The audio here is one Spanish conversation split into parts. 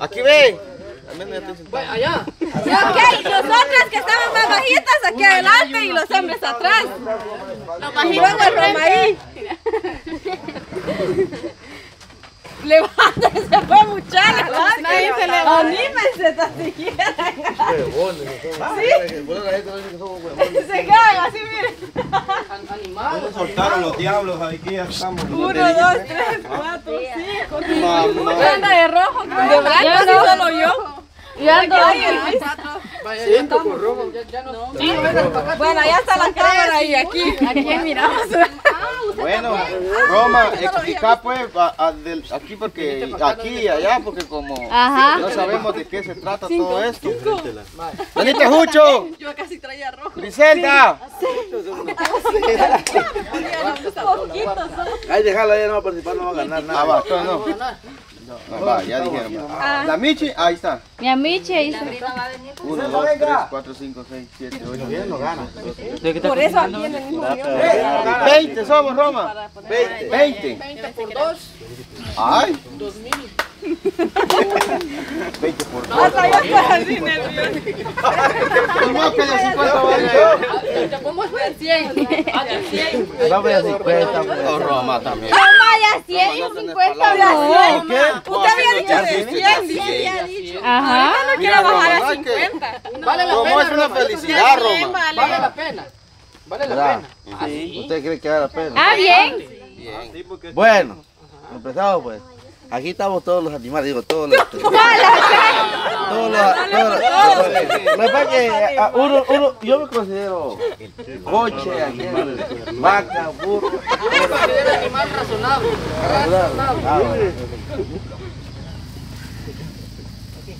Aquí ve. allá. Ok, nosotras que estamos más bajitas aquí adelante y los hombres atrás. Luego el Romaí. Levántense, fue muchacha. Nadie se levanta. Anímense tan siquiera. Se quedan así, miren. Animados. Soltaron los diablos, aquí ya estamos. Uno, dos, tres, cuatro, cinco. Mamá. Anda de rojo, de blanco, sí solo yo. Yo ando. Siento Ya, ya no. Sí, para acá. Bueno, ya está la cámara y aquí. Aquí miramos. Bueno, Roma, explica pues a- a del- aquí porque aquí y allá porque como Ajá. no sabemos de qué se trata todo esto. Venite Jucho, Yo casi traía rojo. Griselda. Ahí déjala, ya no va a participar, no va a ganar Ah, nada. va, no, no. No, va, ya dijeron. va. La Michi, ahí está. Mi amiche hizo. 1, 2, 3, 4, 5, 6, 7, 8, 9, 10, Por eso aquí en el mismo avión. 20 somos, Roma. 20. 20. 20 por 2, Ay. 2000. 20 por 2. Hasta yo estoy así nerviosa. Primero que de 50 vale. Te pongo hasta el 100. Hasta el 100. Dame a 50, Oh, Roma también. No vaya 150 no. ¿Qué? Usted había dicho de 100, dice. Ajá. No quiero bajar a 50. Vale la Como pena. es una Roma. felicidad, Roma. Vale la pena. Vale la pena. ¿Usted cree que vale la pena? Ah, bien. Bueno, empezamos pues. Aquí estamos todos los animales, digo, todos los... Todos los... Todos los... Lo que pasa que uno, uno, yo me considero coche, vaca, burro. Considera animal razonable. Razonable.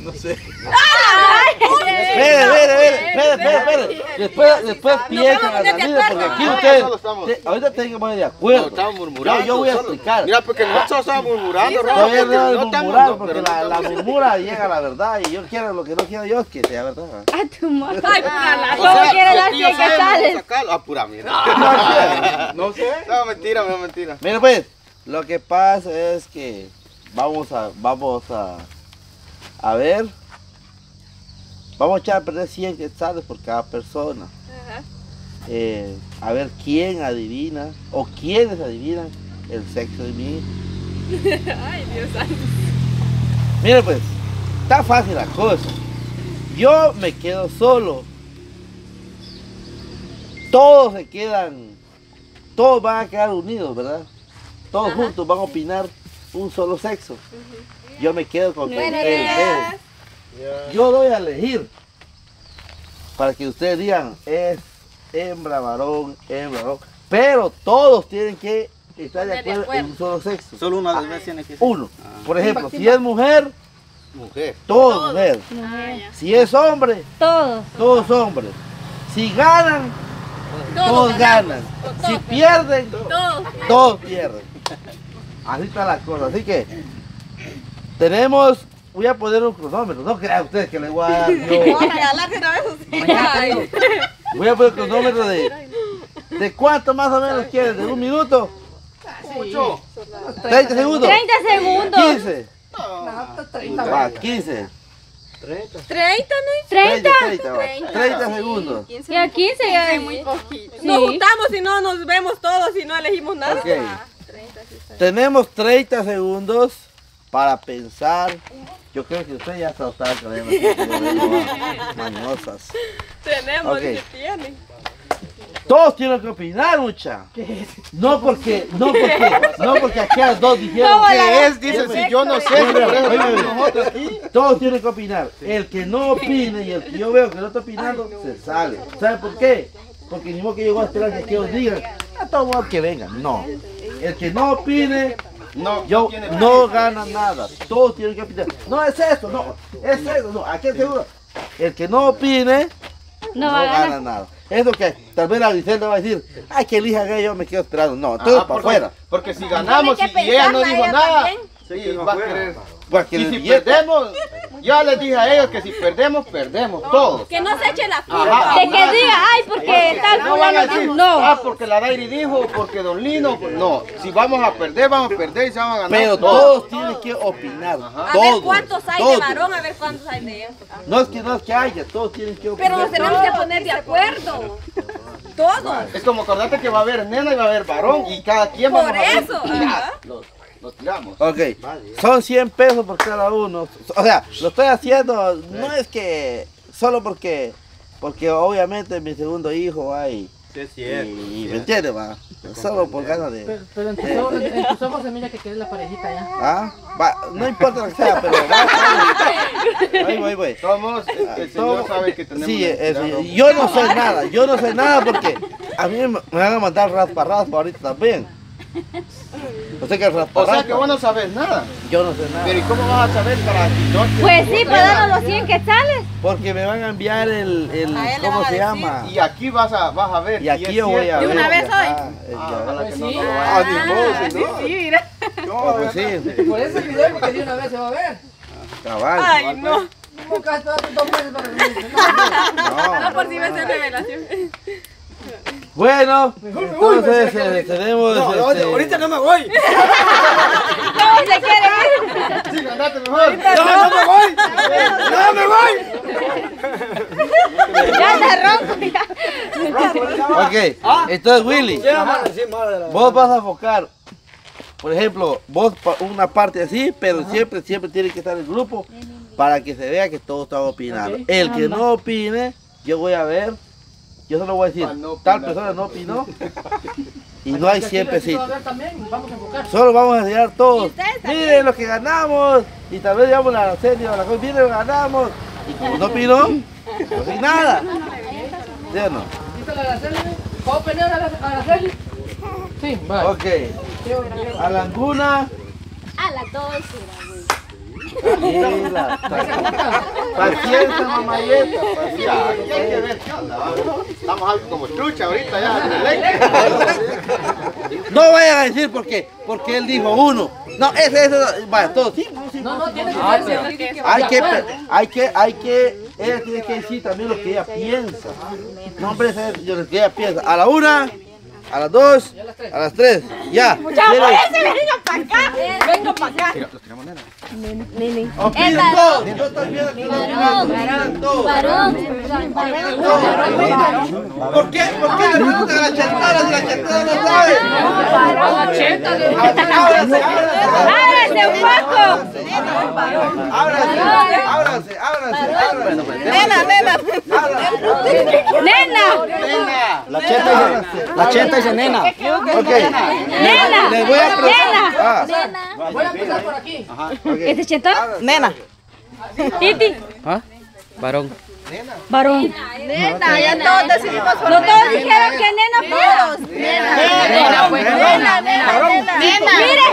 Ah, bueno. Espere, espere, espere, espere, espere. Después, después piensan a la vida, porque aquí ustedes, te- ahorita tienen que poner de No, acuerdo. estamos murmurando. Yo, voy a explicar. Mira, porque nosotros estamos murmurando, porque no no es estamos- no, porque pero la, no murmura llega a la verdad y yo quiero lo que no quiero yo es que sea verdad. A tu madre. Ay, pura ¿Cómo sea, quiere si las aquí ya 100 sabemos quetzales? sacarlo. Ah, pura mierda. No sé. No, mentira, no, mentira. Mira pues, lo que pasa es que vamos a, vamos a, a ver, vamos a echar a perder 100 quetzales por cada persona. Eh, a ver quién adivina o quiénes adivinan el sexo de mi hijo. Ay, Dios santo. Mira pues, está fácil la cosa. Yo me quedo solo. Todos se quedan, todos van a quedar unidos, ¿verdad? Todos juntos van a opinar un solo sexo. Yo me quedo con ven. Yo doy a elegir para que ustedes digan es hembra, varón, hembra, varón. Pero todos tienen que estar de de acuerdo en un solo sexo. Solo una vez tiene que ser. Uno. Por ejemplo, si es mujer, Mujer. todo mujer. Si es hombre, Todos. todos hombres. Si ganan, todos ganan. Si pierden, todos pierden. Así está la cosa. Así que tenemos, voy a poner un cronómetro. No crean ustedes que le voy a dar. Ay. Voy a poner un cronómetro de, de cuánto más o menos quieren, de un minuto, 30 segundos, 30 segundos. 15. Va, 15. 30, 30. 30, 30, va. 30 segundos. Y a 15 ya. ¿no? Muy poquito. Nos juntamos y no nos vemos todos y no elegimos nada. Ok. Tenemos 30 segundos para pensar. Yo creo que usted ya está que somos mañosas. Tenemos Ok. y tienen. Todos tienen que opinar, mucha. No porque, no porque, no porque aquellas dos dijeron ¿Qué es? Dice, si yo no sé. Todos tienen que opinar. El que no opine y el que yo veo que no está opinando, se sale. ¿Sabe por qué? Porque ni modo que yo voy a esperar que aquellos digan, a todos modos que vengan. No. El que no opine, No, yo no gana nada. Todos tienen que opinar. No es eso, no. Es eso, no. Aquí seguro. El que no opine, No gana nada. Eso que tal vez la Griselda va a decir, ay, que elija que yo me quedo esperando. No, Ah, para porque- afuera. Porque si ganamos y, ella no dijo ella nada, también. sí, va a querer. Y si perdemos, Ya les dije a ellos que si perdemos, perdemos todos. Que no se eche la Ajá. culpa. De que diga, ay, porque tal No van a decir. No. ah, porque la Dairi dijo, porque Don Lino. No, si vamos a perder, vamos a perder y se van a ganar. Pero todos. todos tienen que opinar. A Todos. ver cuántos hay de todos. varón, a ver cuántos hay de ellos. No es que no es que haya, todos tienen que opinar. Pero nos tenemos que poner de acuerdo. Todos. Es como acordate que va a haber nena y va a haber varón y cada quien Por vamos a ver. eso, Tiramos. Ok, son 100 pesos por cada uno. O sea, lo estoy haciendo, no es que solo porque, porque obviamente mi segundo hijo hay. Y, y me entiendes, va. Solo por ganas de. Pero, pero en, tus ojos, en tus ojos se mira que querés la parejita ya. Ah, va, no importa lo que sea, pero. va, Ahí voy, voy. De modos, el, el señor Todo- sabe que tenemos. Sí, ¿no? yo no sé nada, yo no sé nada porque a mí me me van a mandar raspa raspa ahorita también. O sea que raspa O sea raspa, que vos no sabes nada. yo no sé nada. Pero ¿y cómo vas a saber para si no Pues sí, para darnos los 100 quetzales. Porque me van a enviar el, A ¿cómo se llama? Y aquí vas a, vas a ver. Y aquí yo voy a cierto. ¿De una ver, vez ya, hoy? Ah, Pues no sí. Ah, no. Sí, mira. No, pues sí, Por eso el video, porque de una vez se va a ver. cabal. Ay, no. ¿Cómo que hasta dos meses para venir? Me. Bueno, entonces eh, tenemos. este, no me voy. No, se quiere ir. Sí, andate mejor. No, no me voy. No me voy. Ya está ronco. ya. Ok, entonces Willy, vos vas a enfocar, por ejemplo, vos una parte así, pero siempre, siempre tiene que estar el grupo para que se vea que todos están opinando. El que no opine, yo voy a ver, yo solo voy a decir, no tal persona no opinó y no hay 100 Aquí pesitos. Solo vamos a enseñar todos. Miren lo que ganamos. Y tal vez llevamos la serie o la cosa. Miren lo ganamos. Y como no opinó, no hay nada. ¿Sí o no? ¿Puedo pelear a la Araceli? Sí, vale. Ok. A la anguna. A las 12. Tranquila. Paciencia, mamayeta. Ya, aquí hay que ver qué onda. Estamos algo como trucha ahorita ya. No vayan a decir por qué. Porque él dijo uno. No, ese, ese. Vaya, todos. Sí, no. No, tiene que ser. Hay que, hay que, hay que, ella tiene que decir también lo que ella piensa. No, hombre, es lo que ella piensa. A la una, a las dos, a las tres, ya. Vengo para acá. Vengo para acá. Opinen todos. Yo también aquí lo opinan todos. Varón. ¿Por qué? ¿Por qué le preguntan a no poco. Ábrase, ábrase, ábrase. Nena, nena. Nena. La cheta dice, la cheta dice nena. Ok. Nena. Les voy a preguntar. Ah, Voy a empezar por aquí. ¿Este chetón? Nena. Titi. ¿Ah? Varón. Varón. Nena, ya todos decidimos por No todos dijeron que nena todos. Nena, pues. Nena, nena, nena. Mire,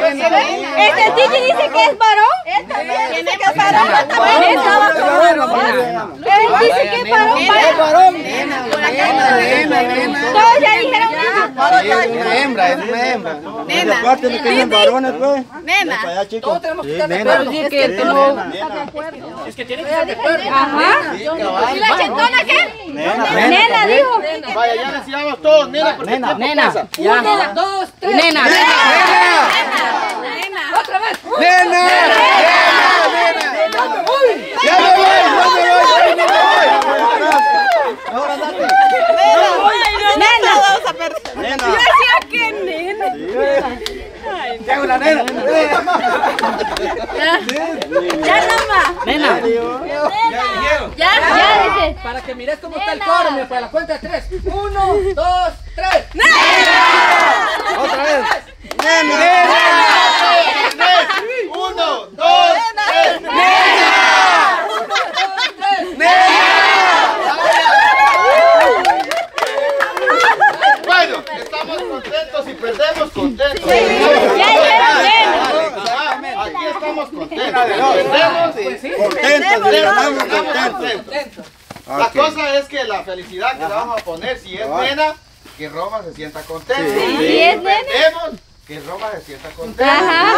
este Titi dice que es varón. Él también dice que es varón. Yo también estaba con varón. Él dice que es varón. varón. Todos ya dijeron nena. Una hembra, es una hembra. Nena. Aparte tienen varones, pues. Nena. Todos tenemos que estar de nena. acuerdo. Sí, que nena. no. Nena. Es que tiene que estar de acuerdo. Ajá. ¿Y la chetona qué? Nena. Nena dijo. Vaya, ya decíamos todos, nena, porque Nena. Nena. Uno, dos, tres. Nena. Nena. Otra vez. ¡Nena! ¡Ya me voy! ¡No me voy! ¡Ya me voy! Ahora andate. Nena. Vamos a perder. Nena. Yo decía que nena. ¿Qué hago la nena? Ya nomás. Nena. Ya. Ya dice. Para que mires cómo está el coro, mira, para la cuenta de tres. Uno, dos, tres. ¡Otra vez! Uno, dos, tres. Bueno, estamos contentos y perdemos contentos. Nena. Aquí estamos contentos. Perdemos y Contentos, ganamos contentos. La cosa es que la felicidad que la vamos a poner, si es nena, que Roma se sienta contenta. Si es nena. Que Roma se sienta contenta. Ajá.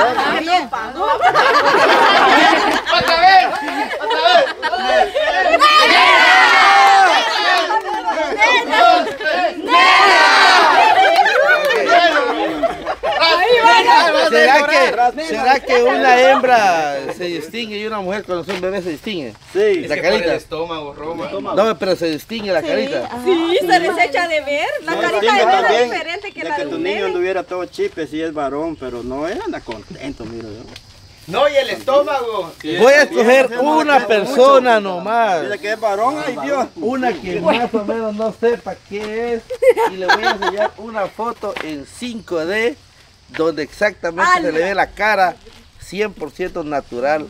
¿Será que, ¿Será que una hembra se distingue y una mujer cuando son bebés se distingue? Sí. La carita. El estómago, Roma. No, pero se distingue la sí. carita. Sí, sí, se les echa de ver. La no, carita de es diferente que de la de que tu niño anduviera todo chipe si es varón, pero no, él anda contento, mira yo. No, y el estómago. Sí, Voy a escoger una persona mucho. nomás. Mira que es varón, ay Dios. Una que más o menos no sepa qué es. Y le voy a enseñar una foto en 5D donde exactamente se le ve la cara 100% natural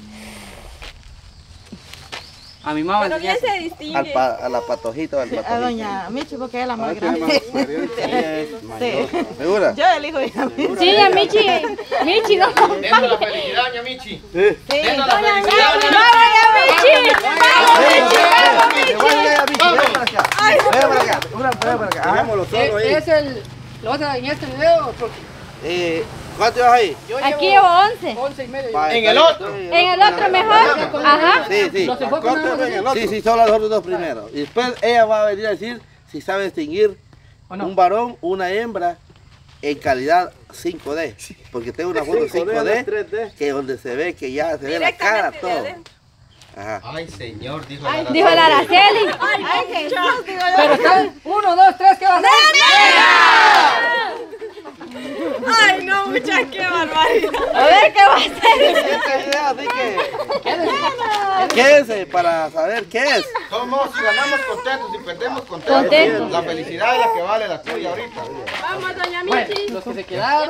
A mi mamá Pero bien se al distingue. pa- a la patojita o al A patojito. doña Michi, porque es la Ah, más más grande. experiencia, es mayor. ¿Segura? Yo elijo a Michi. Sí, a Michi. Michi, no. La felicidad, doña Michi. Sí. La felicidad, doña Michi! Ven para acá. Ven para acá. Una, ven para acá. Ajá. Dejémoslo solo ahí. ¿Es el. ¿Lo vas a en este video? Eh, ¿Cuánto vas ahí? yo Aquí llevo llevo 11. 11 y medio. En el otro. En el otro mejor. Ajá. Sí, sí. Los en el así. Sí, sí, solo los otros dos primero. Y después ella va a venir a decir si sabe distinguir un varón, una hembra en calidad 5D. Porque tengo una foto 5D 3D. que donde se ve que ya se ve la cara, todo. Ajá. Ay, señor, dijo la Dijo la Araceli. Ay, Jesús, digo yo. Pero está. Uno, dos, tres, ¿qué va a hacer? Muchachos, qué barbaridad. A ver qué va a así que quédense para saber qué es. Somos, si ganamos contentos, si perdemos contentos. Contentos. La felicidad es la que vale la tuya ahorita. Vamos, doña Bueno, Michi. los que se quedaron.